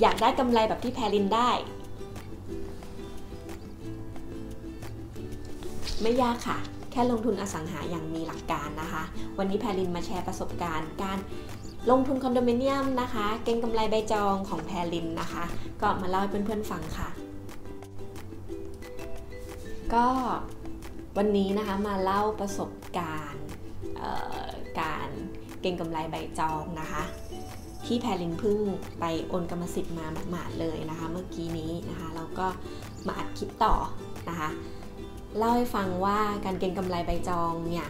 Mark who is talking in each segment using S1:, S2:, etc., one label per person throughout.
S1: อยากได้กำไรแบบที่แพรินได้ ไม่ยากค่ะ แค่ลงทุนอสังหาอย่างมีหลักการนะคะ วันนี้แพรินมาแชร์ประสบการณ์ การลงทุนคอนโดมิเนียมนะคะ เก็งกำไรใบจองของแพรินนะคะ ก็มาเล่าให้เพื่อนๆฟังค่ะ ก็วันนี้นะคะมาเล่าประสบการณ์การเก็งกำไรใบจองนะคะ ที่แพรินพึ่งไปโอนกรรมสิทธิ์มาหมาดๆเลยนะคะ เมื่อกี้นี้นะคะเราก็มาอัดคลิปต่อนะคะเล่าให้ฟังว่าการเก็งกำไรใบจองเนี่ย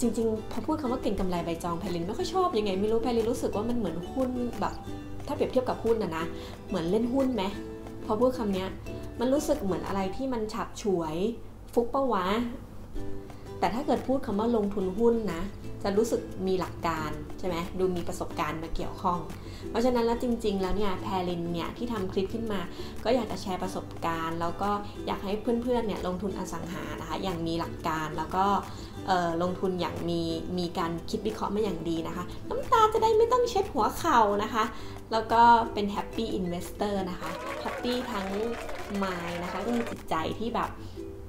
S1: จริงๆพอพูดคำว่าเก่งกำไรใบจองแพลินไม่ค่อยชอบยังไงไม่รู้แพลินรู้สึกว่ามันเหมือนหุ้นแบบถ้าเปรียบเทียบกับหุ้นนะนะเหมือนเล่นหุ้นไหมพอพูดคำนี้มันรู้สึกเหมือนอะไรที่มันฉับฉวย ฟลุกปะวะ แต่ถ้าเกิดพูดคำว่าลงทุนหุ้นนะ จะรู้สึกมีหลักการใช่ไหมดูมีประสบการณ์มาเกี่ยวข้อง เพราะฉะนั้นแล้วจริง ๆ แล้วเนี่ยแพลินเนี่ยที่ทำคลิปขึ้นมา ก็อยากจะแชร์ประสบการณ์ แล้วก็อยากให้เพื่อนๆเนี่ยลงทุนอสังหานะคะอย่างมีหลักการแล้วก็ลงทุนอย่างมีมีการคิดวิเคราะห์มาอย่างดีนะคะ น้ำตาจะได้ไม่ต้องเช็ดหัวเข่านะคะ แล้วก็เป็น happy investor นะคะhappy ทั้ง mind นะคะก็มีจิตใจที่แบบ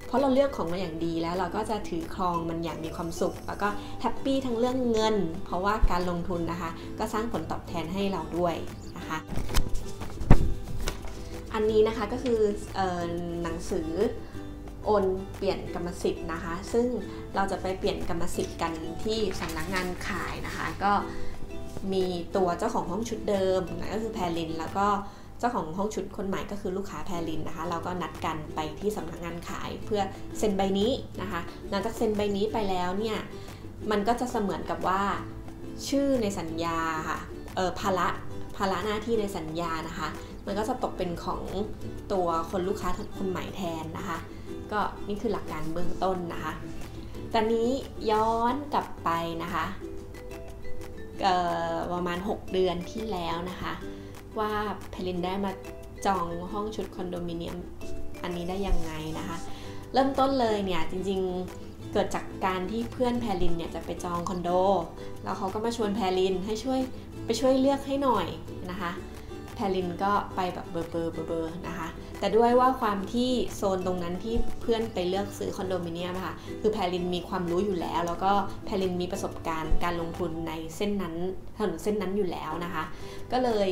S1: เพราะเราเลือกของมาอย่างดีแล้วเราก็จะถือครองมันอย่างมีความสุข แล้วก็ happy ทั้งเรื่องเงิน เพราะว่าการลงทุนนะคะ ก็สร้างผลตอบแทนให้เราด้วยนะคะ อันนี้นะคะก็คืออหนังสือโอนเปลี่ยนกรรมสิทธิ์นะคะ ซึ่งเราจะไปเปลี่ยนกรรมสิทธิ์กันที่สำนักงานขายนะคะ ก็มีตัวเจ้าของห้องชุดเดิมนะก็คือแพรลินแล้วก็ เจ้าของห้องชุดคนใหม่ก็คือลูกค้าแพรลินนะคะ เราก็นัดกันไปที่สำนักงานขายเพื่อเซ็นใบนี้นะคะหลังจากเซ็นใบนี้ไปแล้วเนี่ยมันก็จะเสมือนกับว่าชื่อในสัญญาค่ะเออภาระภาระหน้าที่ในสัญญานะคะ มันก็จะตกเป็นของตัวคนลูกค้าคนใหม่แทนนะคะ ก็นี่คือหลักการเบื้องต้นนะคะตอนนี้ย้อนกลับไปนะคะประมาณ 6 เดือนที่แล้วนะคะ ว่าเพลินได้มาจองห้องชุดคอนโดมิเนียมอันนี้ได้ยังไงนะคะ เริ่มต้นเลยเนี่ยจริงๆเกิดจากการที่เพื่อนแพลินเนี่ยจะไปจองคอนโด แล้วเขาก็มาชวนแพลินให้ช่วยไปช่วยเลือกให้หน่อยนะคะแพลินก็ไปแบบเบอร์เบอร์เบอร์นะคะ แต่ด้วยว่าความที่โซนตรงนั้นที่เพื่อนไปเลือกซื้อคอนโดมิเนียมค่ะ คือแพลินมีความรู้อยู่แล้ว แล้วก็แพลินมีประสบการณ์การลงทุนในเส้นนั้นถนนเส้นนั้นอยู่แล้วนะคะ ก็เลย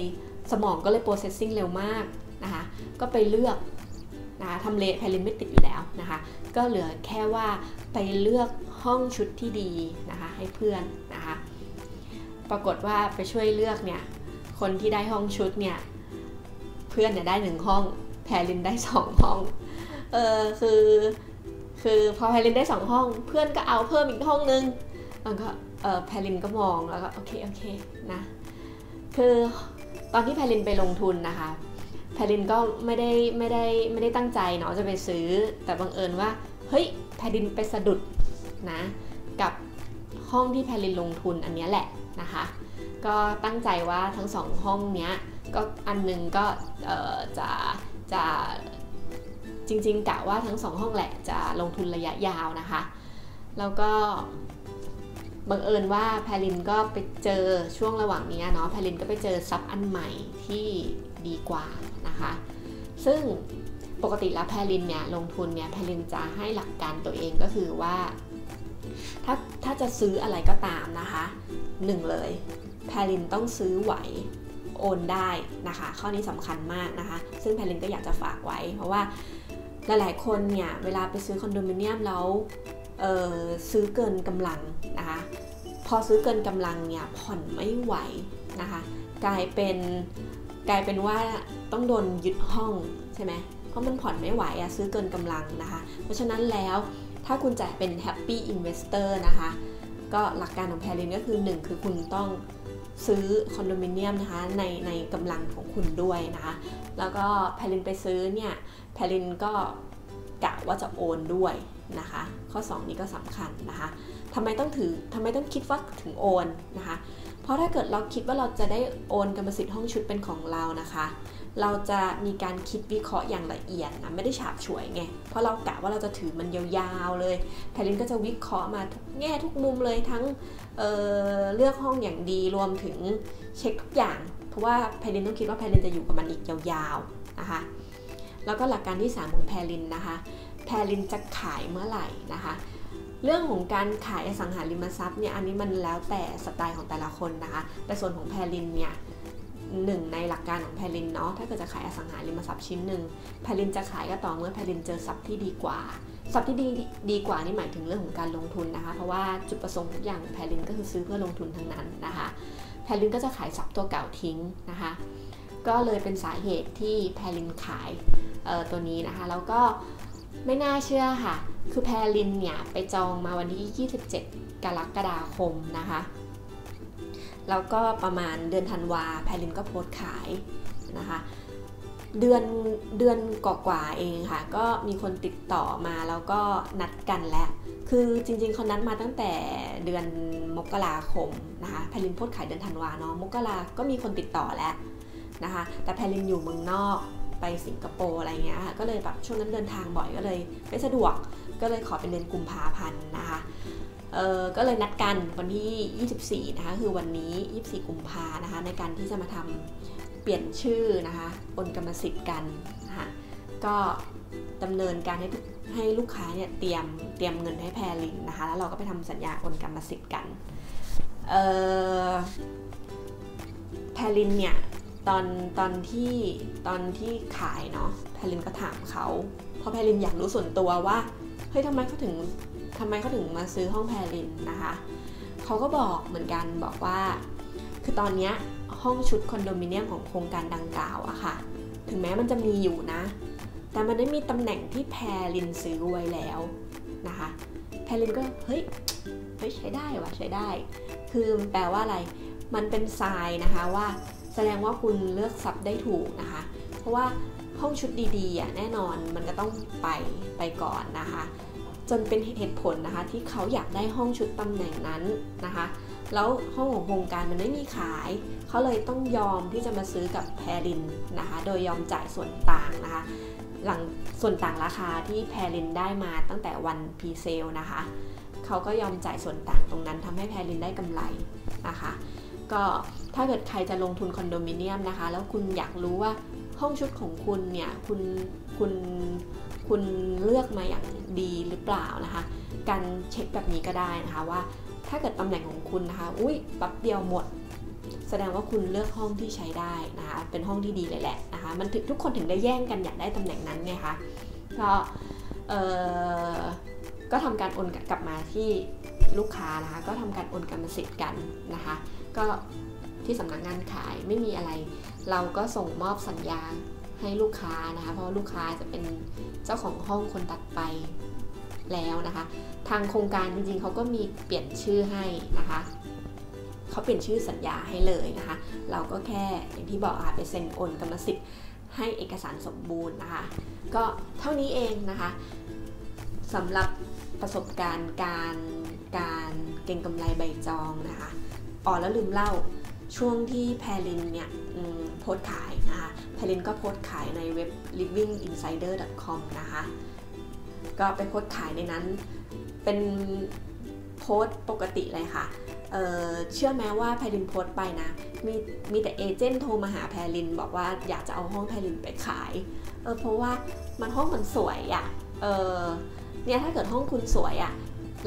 S1: สมองก็เลย processing เร็วมากนะคะก็ไปเลือกนะคะทำเลแพลินไม่ติดอยู่แล้วนะคะก็เหลือแค่ว่าไปเลือกห้องชุดที่ดีนะคะให้เพื่อนนะคะปรากฏว่าไปช่วยเลือกเนี่ยคนที่ได้ห้องชุดเนี่ยเพื่อนเนี่ยได้หนึ่งห้องแพลินได้สองห้องเออคือคือพอแพลินได้สองห้อง เพื่อนก็เอาเพิ่มอีกห้องนึงแล้วก็เออแพลินก็มองแล้วก็โอเคโอเคนะคือ ตอนที่แพลินไปลงทุนนะคะแพลินก็ไม่ได้ไม่ได้ไม่ได้ตั้งใจเนาะจะไปซื้อ แต่บังเอิญว่าเฮ้ยแพลินไปสะดุดนะกับห้องที่แพลินลงทุนอันนี้แหละนะคะก็ตั้งใจว่าทั้งสองห้องเนี้ยก็อันนึงก็จะจะจริงๆกะว่าทั้งสองห้องแหละจะลงทุนระยะยาวนะคะ แล้วก็ บังเอิญว่าแพลินก็ไปเจอช่วงระหว่างนี้เนาะแพลินก็ไปเจอซับอันใหม่ที่ดีกว่านะคะ ซึ่งปกติแล้วแพลินเนี่ยลงทุนเนี่ยแพลินจะให้หลักการตัวเองก็คือว่า ถ้าถ้าจะซื้ออะไรก็ตามนะคะหนึ่งเลยแพลินต้องซื้อไหวโอนได้นะคะ ข้อนี้สำคัญมากนะคะ ซึ่งแพลินก็อยากจะฝากไว้ เพราะว่าหลายๆคนเนี่ยเวลาไปซื้อคอนโดมิเนียมแล้ว ซื้อเกินกำลังนะคะพอซื้อเกินกำลังเนี่ยผ่อนไม่ไหวนะคะกลายเป็นกลายเป็นว่าต้องโดนยึดห้องใช่ไหมเพราะมันผ่อนไม่ไหวอะซื้อเกินกำลังนะคะ เพราะฉะนั้นแล้วถ้าคุณจะเป็น happy investor นะคะก็หลักการของแพลินก็คือ 1 คือคุณต้องซื้อคอนโดมิเนียมนะคะในในกำลังของคุณด้วยนะคะ แล้วก็แพลินไปซื้อเนี่ยแพลินก็กะว่าจะโอนด้วย นะคะ ข้อ 2 นี้ก็สำคัญนะคะทำไมต้องถือทำไมต้องคิดว่าถึงโอนนะคะ เพราะถ้าเกิดเราคิดว่าเราจะได้โอนกรรมสิทธิ์ห้องชุดเป็นของเรานะคะ เราจะมีการคิดวิเคราะห์อย่างละเอียดนะไม่ได้ฉาบฉวยไงเพราะเรากะว่าเราจะถือมันยาวๆเลยแพลินก็จะวิเคราะห์มาทุกแง่ทุกมุมเลยทั้งเเลือกห้องอย่างดีรวมถึงเช็คทุกอย่าง เพราะว่าแพลินต้องคิดว่าแพลินจะอยู่กับมันอีกยาวๆนะคะแล้วก็หลักการที่ 3 ของแพลินนะคะ แพลินจะขายเมื่อไหร่นะคะเรื่องของการขายอสังหาริมทรัพย์เนี่ยอันนี้มันแล้วแต่สไตล์ของแต่ละคนนะคะแต่ส่วนของแพลินเนี่ยหนึ่งในหลักการของแพลินเนาะถ้าเกิดจะขายอสังหาริมทรัพย์ชิ้นหนึ่งแพลินจะขายก็ต่อเมื่อแพลินเจอทรัพย์ที่ดีกว่าทรัพย์ที่ดีดีกว่านี่หมายถึงเรื่องของการลงทุนนะคะ เพราะว่าจุดประสงค์ทุกอย่างของแพลินก็คือซื้อเพื่อลงทุนทั้งนั้นนะคะแพลินก็จะขายทรัพย์ตัวเก่าทิ้งนะคะ ก็เลยเป็นสาเหตุที่แพลินขายตัวนี้นะคะ แล้วก็ ไม่น่าเชื่อค่ะ คือแพรลินเนี่ยไปจองมาวันที่ 27 กรกฎาคมนะคะ แล้วก็ประมาณเดือนธันวาแพรลินก็โพสต์ขายนะคะ เดือนเดือนกว่าๆเองค่ะ ก็มีคนติดต่อมาแล้วก็นัดกันแล้วคือจริงๆเขานัดมาตั้งแต่เดือนมกราคมนะคะแพลินโพสขายเดือนธันวาเนาะมกราก็มีคนติดต่อแล้วนะคะ แต่แพลินอยู่เมืองนอก ไปสิงคโปร์อะไรเงี้ยค่ะก็เลยแบบช่วงนั้นเดินทางบ่อยก็เลยไม่สะดวกก็เลยขอเป็นเดือนกุมภาพันธ์นะคะเออก็เลยนัดกันวันที่ 24 นะคะ คือวันนี้ 24 กุมภานะคะ ในการที่จะมาทำปลี่ยนชื่อนะคะบนกรรมสิทธิ์กันนะคะก็ดำเนินการให้ให้ลูกค้าเนี่ยเตรียมเตรียมเงินให้แพรลินนะคะ แล้วเราก็ไปทำสัญญาโอนกรรมสิทธิ์กันแพรลินเนี่ย ตอนตอนที่ตอนที่ขายเนาะแพรลินก็ถามเขาเพราะแพรลินอยากรู้ส่วนตัวว่าเฮ้ยทำไมเขาถึงทำไมเขาถึงมาซื้อห้องแพรลินนะคะเขาก็บอกเหมือนกันบอกว่า คือตอนนี้ห้องชุดคอนโดมิเนียมของโครงการดังกล่าวอะค่ะ ถึงแม้มันจะมีอยู่นะ แต่มันได้มีตำแหน่งที่แพรลินซื้อไว้แล้วนะคะแพรลินก็เฮ้ยเฮ้ยใช้ได้วะใช้ได้ คือแปลว่าอะไร มันเป็นทรายนะคะว่า แสดงว่าคุณเลือกซับได้ถูกนะคะ เพราะว่าห้องชุดดีๆอะแน่นอนมันก็ต้องไปไปก่อนนะคะ จนเป็นเหตุผลนะคะ ที่เขาอยากได้ห้องชุดตำแหน่งนั้นนะคะ แล้วห้องของโครงการมันไม่มีขาย เขาเลยต้องยอมที่จะมาซื้อกับแพรินนะคะ โดยยอมจ่ายส่วนต่างนะคะ หลังส่วนต่างราคาที่แพรินได้มาตั้งแต่วันพีเซลนะคะ เขาก็ยอมจ่ายส่วนต่างตรงนั้นทำให้แพรินได้กำไรนะคะ ก็ ถ้าเกิดใครจะลงทุนคอนโดมิเนียมนะคะ แล้วคุณอยากรู้ว่าห้องชุดของคุณเนี่ยคุณคุณคุณเลือกมาอย่างดีหรือเปล่านะคะ การเช็คแบบนี้ก็ได้นะคะว่าถ้าเกิดตำแหน่งของคุณนะคะ อุ้ยปั๊บเดียวหมด แสดงว่าคุณเลือกห้องที่ใช้ได้นะคะ เป็นห้องที่ดีเลยแหละนะคะ มันทุกคนถึงได้แย่งกันอยากได้ตำแหน่งนั้นไงคะ ก็เออก็ทำการโอนกลับมาที่ลูกค้านะคะ ก็ทำการโอนกรรมสิทธิ์กันนะคะ ก็ ที่สำนักงานขายไม่มีอะไร เราก็ส่งมอบสัญญาให้ลูกค้านะคะ เพราะลูกค้าจะเป็นเจ้าของห้องคนตัดไปแล้วนะคะ ทางโครงการจริงๆเขาก็มีเปลี่ยนชื่อให้นะคะเขาเปลี่ยนชื่อสัญญาให้เลยนะคะ เราก็แค่อย่างที่บอกค่ะไปเซ็นโอนกรรมสิทธิ์ให้เอกสารสมบูรณ์นะคะ ก็เท่านี้เองนะคะสำหรับประสบการณ์การการเก่งกำไรใบจองนะคะอ๋อแล้วลืมเล่า ช่วงที่แพลินเนี่ยโพสขายนะคะแพลินก็โพสขายในเว็บ livinginsider.com นะคะก็ไปโพสขายในนั้นเป็นโพสปกติเลยค่ะเเชื่อแม้ว่าแพลินโพสไปนะมีมีแต่เอเจนต์โทรมาหาแพลิน บอกว่าอยากจะเอาห้องแพลินไปขายเออเพราะว่ามันห้องมันสวยอะ่ะเออเนี่ยถ้าเกิดห้องคุณสวยอะ่ะ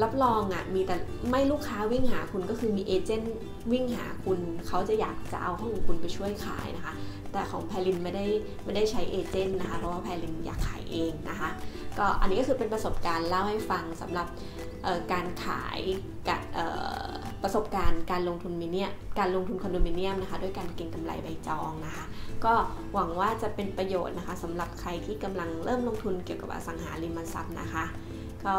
S1: รับรองอะ่ะมีแต่ไม่ลูกค้าวิ่งหาคุณก็คือมีเอเจนต์ วิ่งหาคุณเขาจะอยากจะเอาห้องของคุณไปช่วยขายนะคะ แต่ของแพลินไม่ได้ไม่ได้ใช้เอเจนต์นะคะ เพราะว่าแพลินอยากขายเองนะคะ ก็อันนี้ก็คือเป็นประสบการณ์เล่าให้ฟังสำหรับการขายกับประสบการณ์การลงทุนมิเนียการลงทุนคอนโดมิเนียมนะคะ ด้วยการเก็งกำไรใบจองนะคะ ก็หวังว่าจะเป็นประโยชน์นะคะสำหรับใครที่กำลังเริ่มลงทุนเกี่ยวกับอสังหาริมทรัพย์นะคะ ก็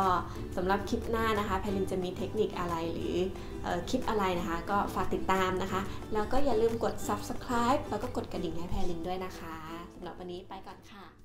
S1: สำหรับคลิปหน้านะคะแพลินจะมีเทคนิคอะไรหรือคลิปอะไรนะคะ ก็ฝากติดตามนะคะ แล้วก็อย่าลืมกด subscribe แล้วก็กดกระดิ่งให้แพลินด้วยนะคะสำหรับวันนี้ไปก่อนค่ะ